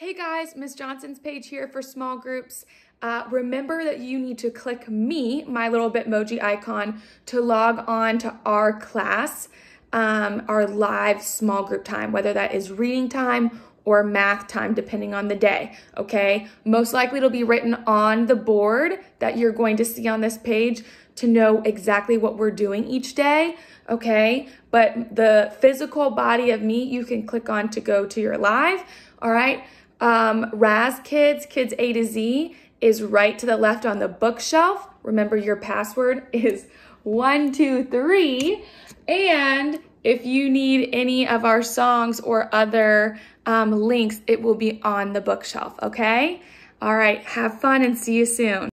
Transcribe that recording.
Hey guys, Miss Johnson's page here for small groups. Uh, remember that you need to click me, my little Bitmoji icon, to log on to our class, um, our live small group time, whether that is reading time or math time, depending on the day, okay? Most likely it'll be written on the board that you're going to see on this page to know exactly what we're doing each day, okay? But the physical body of me, you can click on to go to your live, all right? Um, Raz Kids, Kids A to Z, is right to the left on the bookshelf. Remember your password is one, two, three. And if you need any of our songs or other um, links, it will be on the bookshelf, okay? All right, have fun and see you soon.